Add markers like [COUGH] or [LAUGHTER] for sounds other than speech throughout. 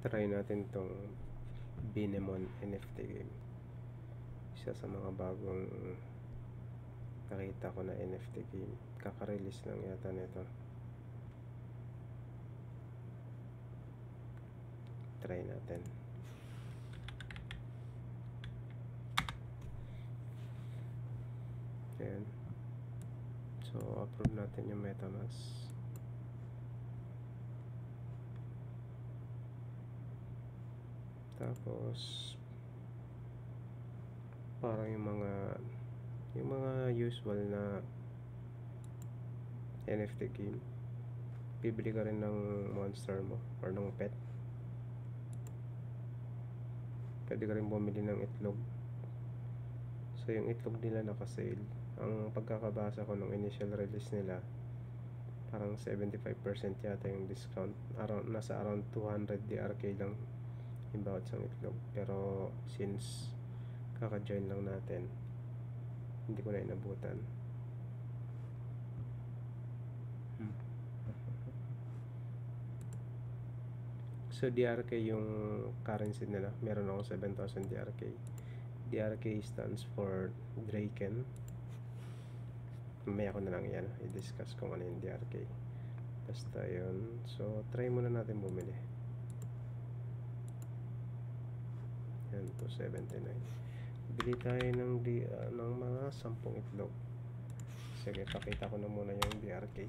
try natin tong Binemon NFT game isa sa mga bagong nakita ko na NFT game kaka-release lang yata nito try natin Ayan. So, approve natin yung MetaMask. Tapos, parang yung mga yung mga usual na NFT game bibili ka rin ng monster mo or ng pet. Pwede ka rin bumili ng itlog. So yung itlog nila naka-sale. Ang pagkakabasa ko nung initial release nila parang 75% yata yung discount. Around, nasa around 200 DRK lang yung bawat isang itlog. Pero since kaka-join lang natin hindi ko na inabutan. So DRK yung currency nila. Meron akong 7,000 DRK DRK stands for Draken. Mamaya ko na lang yan. I-discuss kung ano yung DRK basta yun. So try muna natin bumili yan 279 bili tayo ng, di, uh, ng mga 10 itlog. Sige pakita ko na muna yung BRK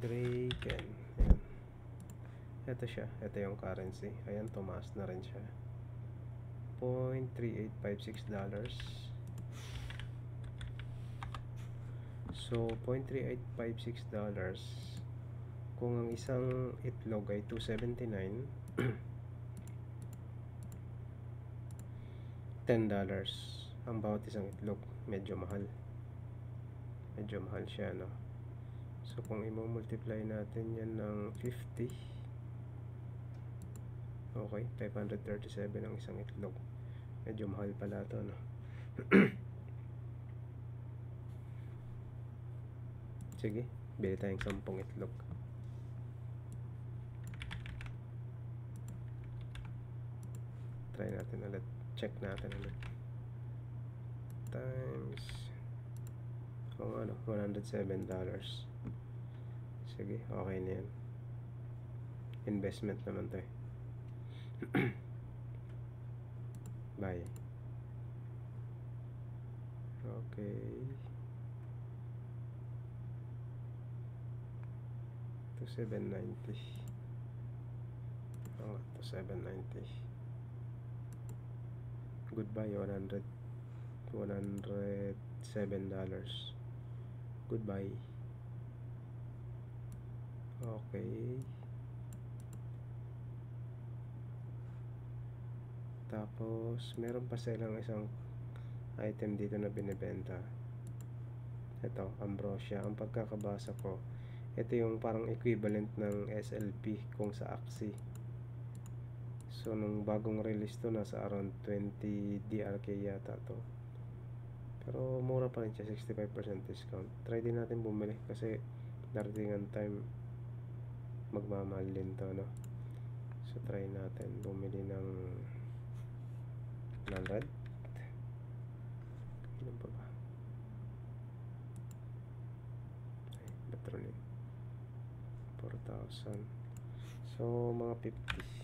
Draken. Ayan. Ito siya, ito yung currency. Ayan, tumaas na rin siya. 0.3856 dollars. So 0.3856 dollars. Kung ang isang itlog ay 279 [CLEARS THROAT] $10 ang bawat isang itlog. Medyo mahal. Medyo mahal siya no? So kung i-multiply natin yan ng 50 okay 537 ang isang itlog. Medyo mahal pala to no? [CLEARS THROAT] Sige bili tayong 10 itlog. Try natin ulit check natin ulit times kung ano 107 dollars. Sige okay na yan. Investment naman to eh. [CLEARS THROAT] Bye. Okay. To 790 oh, to 790 goodbye 100 107 dollars. Goodbye. Okay. Tapos meron pa silang isang item dito na binibenta. Ito ambrosia. Ang pagkakabasa ko ito yung parang equivalent ng SLP kung sa Axie So, nung bagong release to, nasa around 20 DRK yata to. Pero, mura pa rin siya, 65% discount. Try din natin bumili kasi darating ang time magmamahal din to, no? So, try natin bumili ng ng red. Ilan pa ba? Ay, Petroleum. 4,000. So, mga 50.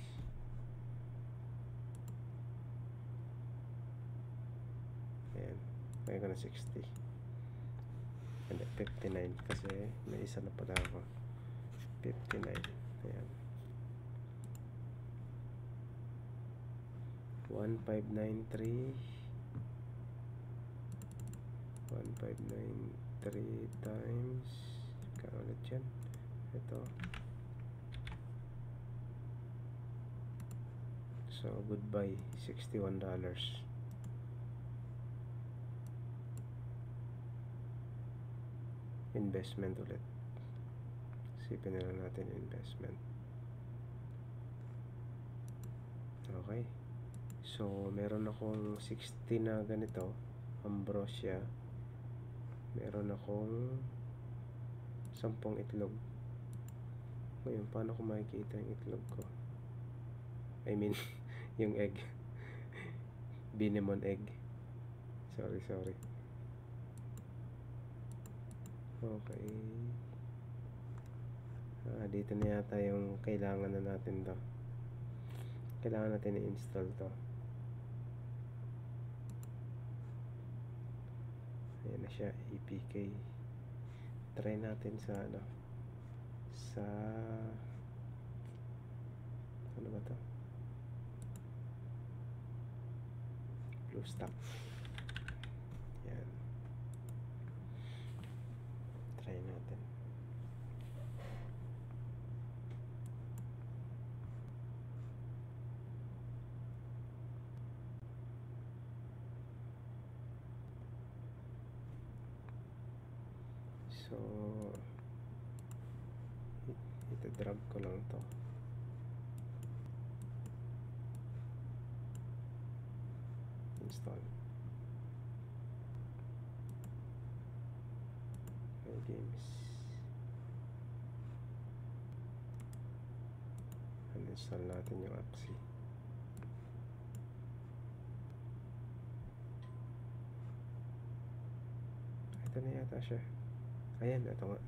Kaya ko na 60. Hindi, 59. Kasi may isa na pala ako. 59. Ayan. 1593 1593 times kano ulit yan ito so goodbye 61 dollars investment ulit isipin na lang natin investment okay so meron akong 60 na ganito ambrosia meron akong 10 itlog Ngayon, paano ko makikita yung itlog ko? I mean, [LAUGHS] yung egg. Binemon egg. Sorry, sorry. Okay. Ah, dito na yata yung kailangan na natin to. Kailangan natin i-install to. Ayan na siya, APK. Try natin sa ano, sa ano ba to? BlueStack. Yan. Try natin. So, it- ito drag ko lang to. Install. Games. Uninstall natin yung Apsi. Ito na yata siya. Ayan, ito nga.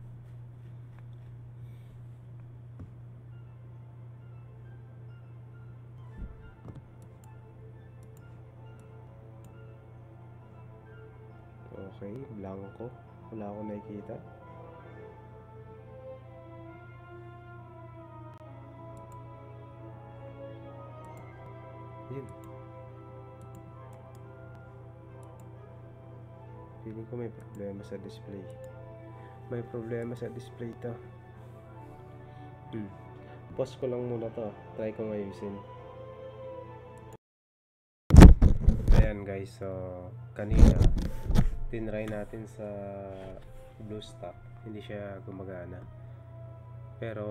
Okay, blanco. Wala akong nakikita. Yun. Feeling ko may problema sa display. May problema sa display to. Hmm. Pause ko lang muna to. Try ko ayusin. Ayan guys, so kanina tinry natin sa BlueStack. Hindi siya gumagana. Pero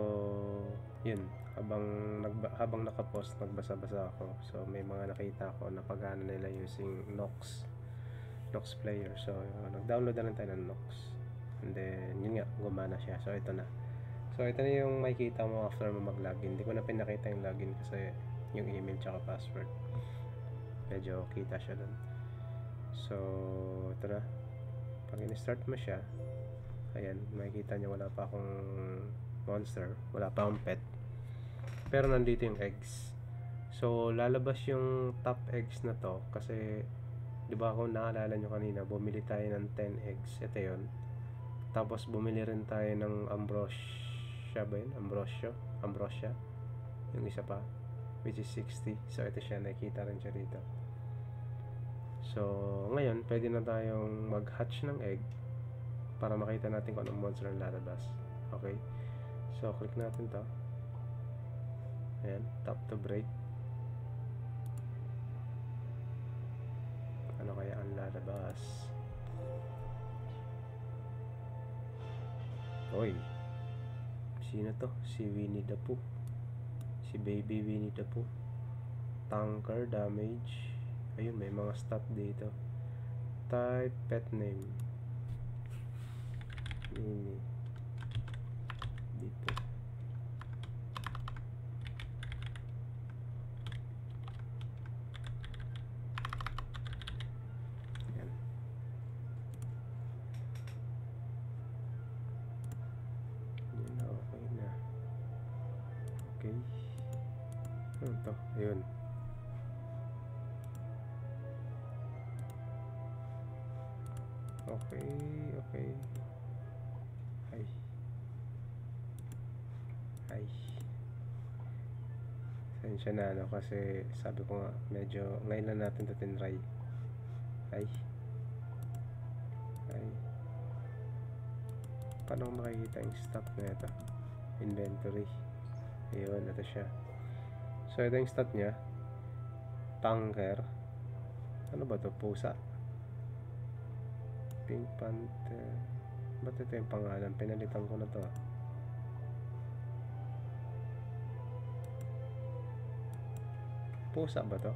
yun, habang nagba, habang naka-post nagbasa-basa ako. So may mga nakita ko na pagana nila using Nox. Nox player. So nag-download na rin tayo ng Nox. And then yun nga, gumana siya. So ito na. So ito na yung makikita mo after mo mag-login. Hindi ko na pinakita yung login kasi yung email tsaka password. Medyo kita siya dun. So na. Pag in-start mo siya, ayan, makikita nyo wala pa akong monster, wala pa akong pet. Pero nandito yung eggs. So lalabas yung top eggs na to kasi 'di ba kung naalala nyo kanina, bumili tayo ng 10 eggs. Ito 'yon. Tapos bumili rin tayo ng ambrosia ba yun? Ambrosio? Ambrosia? Yung isa pa, which is 60. So ito siya, nakikita rin siya dito. So, ngayon, pwede na tayong mag-hatch ng egg para makita natin kung anong monster ang lalabas. Okay? So, click natin to. Ayan, tap to break. Ano kaya ang lalabas? Oy. Sino to? Si Winnie the Pooh. Si Baby Winnie the Pooh. Tanker damage. Ayun, may mga stat dito. Type pet name. Winnie the Pooh. Yan. Yan na, okay na. Okay. Ano to? Ayun. Sensya na ano kasi sabi ko nga medyo ngayon lang natin ito tinry. Ay. Ay. Paano ko makikita yung stock na ito? Inventory. Ayun, ito siya. So, ito yung stat niya. Tanker. Ano ba to? Pusa. Pink Panther. Ba't ito yung pangalan? Pinalitan ko na to. ah. Pusa ba to?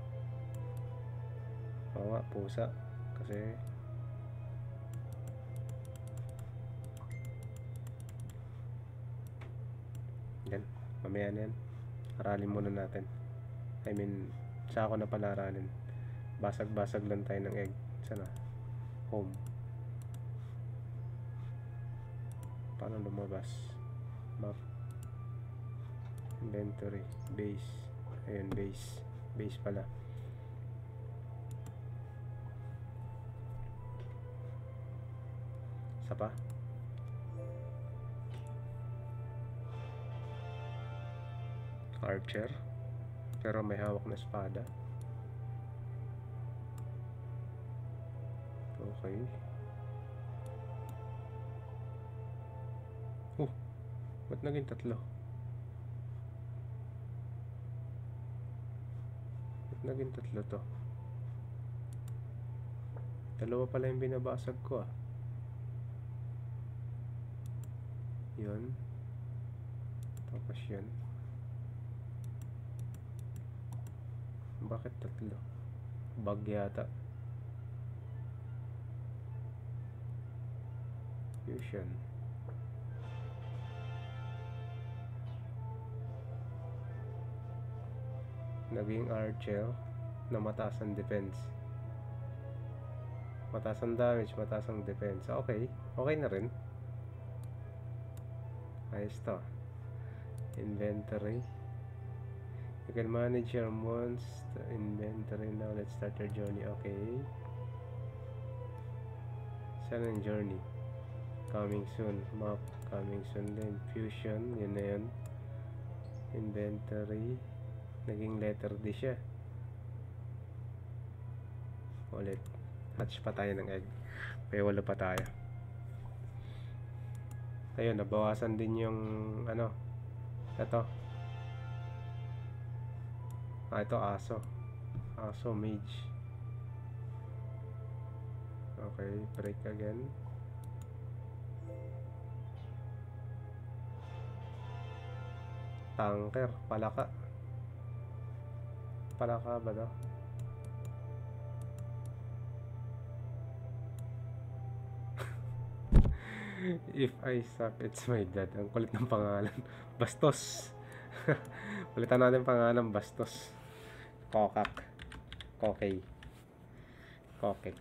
Oo pusa. Kasi Yan. Mamaya na yan. Aralin muna natin. I mean, sa ako na pala aralin. Basag-basag lang tayo ng egg. Sana? Home. Paano lumabas? Map. Inventory. Base. Ayun, base. Base pala. Isa pa? Archer. Pero may hawak na espada. Okay. Oh, ba't naging tatlo? Naging tatlo to? Dalawa pala yung binabasag ko ah. Yun. Tapos yun. Bakit tatlo? Bug yata. Fusion. Naging archer na mataas ang defense. Mataas ang damage, mataas ang defense. Okay. Okay na rin. Ayos to. Inventory. You can manage your monster inventory now. Let's start your journey. Okay. Saan ang journey? Coming soon. Map. Coming soon din. Fusion. Yun na yun. Inventory. Naging letter D siya. Ulit. Hatch pa tayo ng egg. May walo pa tayo. Ayun, nabawasan din yung ano. Ito. Ah, ito aso. Aso mage. Okay, break again. Tanker, palaka. Palaka ba to? [LAUGHS] If I suck, it's my dad. Ang kulit ng pangalan. [LAUGHS] Bastos. [LAUGHS] Kulitan natin pangalan, Bastos. Kokak. Kokay. Kokek.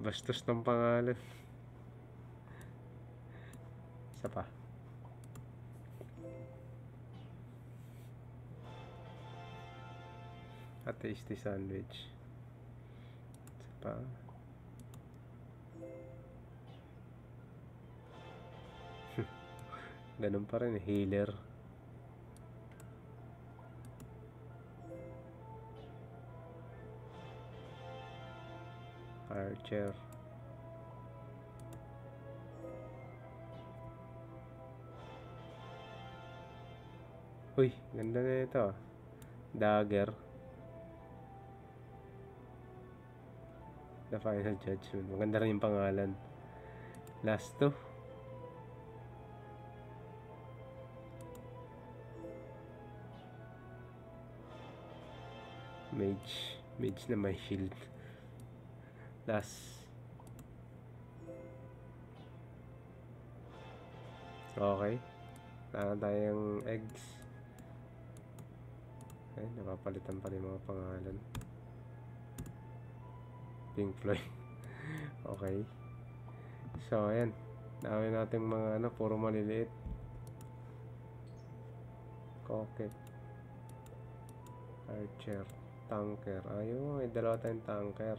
Bastos ng pangalan. Isa pa. A tasty sandwich. Isa pa. [LAUGHS] Ganun pa rin, healer. Archer. Uy, ganda na ito. Dagger. The Final Judgment. Maganda rin yung pangalan. Last two. Mage. Mage na may shield. Last. Okay. Na tayong eggs. Ay, napapalitan pa rin mga pangalan. Pink Floyd. [LAUGHS] okay. So, ayan. Dami natin mga ano, puro maliliit. Cocket. Archer. Tanker. Ayun, may dalawa tayong tanker.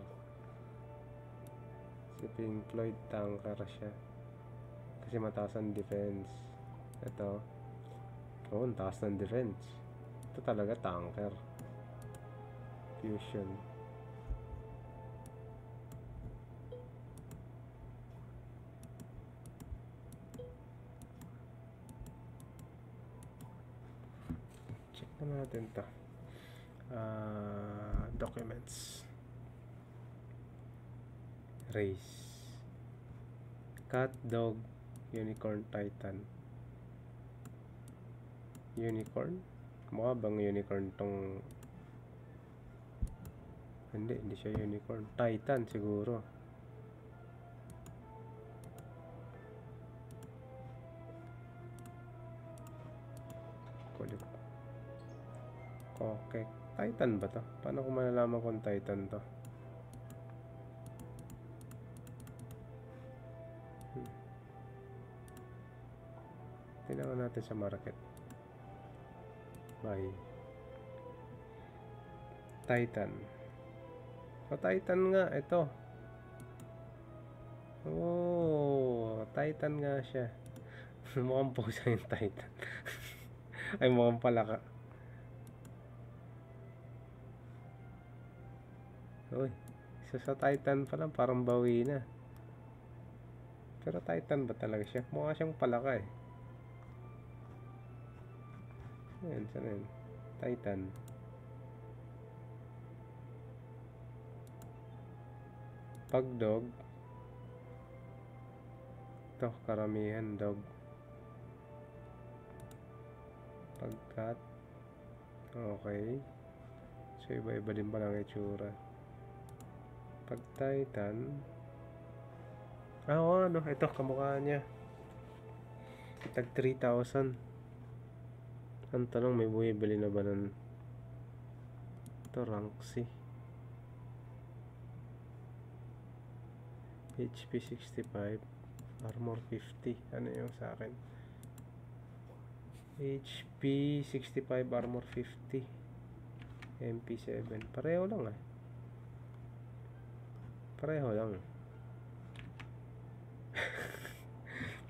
Si Pink Floyd, tanker siya. Kasi mataas ang defense. Ito. Oo, ang taas ng defense. Ito talaga tanker. Fusion. Na natin to. Ah, documents. Race. Cat, dog, unicorn, titan. Unicorn? Mukha bang unicorn tong... Hindi, hindi siya unicorn. Titan siguro. Okay. Titan ba to? Paano ko malalaman kung Titan to? Hmm. Tingnan natin sa market. Bye. Titan. O, Titan nga. Ito. Oh, Titan nga siya. [LAUGHS] mukhang pusa yung Titan. [LAUGHS] Ay, mukhang palaka. Isa sa Titan pa lang, parang bawi na. Pero Titan ba talaga siya? Mukha siyang palaka eh. Ayan, saan yun? Titan. Pag dog. Ito, karamihan dog. Pag cat. Okay. So, iba-iba din pala ang itsura. Pag Titan. Ah, oo, ano. Ito, kamukha niya. Tag 3,000. Ang tanong, may bumibili na ba nun? Ito, Ranksy. HP 65 Armor 50 Ano yung sa akin? HP 65 Armor 50 MP7 Pareho lang ah Pareho lang.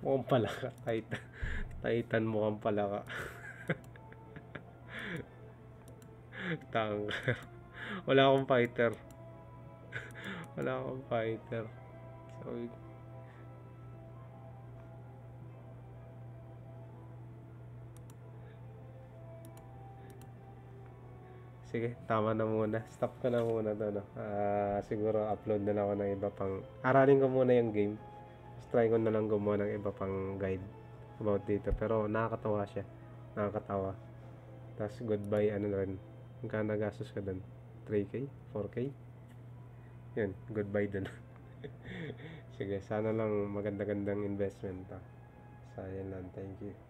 Mukhang palaka. Titan Titan mukhang palaka. Tang Wala akong fighter. Wala akong fighter. So Sige, tama na muna. Stop ko na muna to, no? Ah, siguro upload na lang ako ng iba pang... Aralin ko muna yung game. Tapos try ko na lang gumawa ng iba pang guide about dito. Pero nakakatawa siya. Nakakatawa. Tapos goodbye, ano na rin. Magkano nagastos ka dun? 3K? 4K? Yun, goodbye dun. [LAUGHS] Sige, sana lang maganda-gandang investment to. Sayang lang, thank you.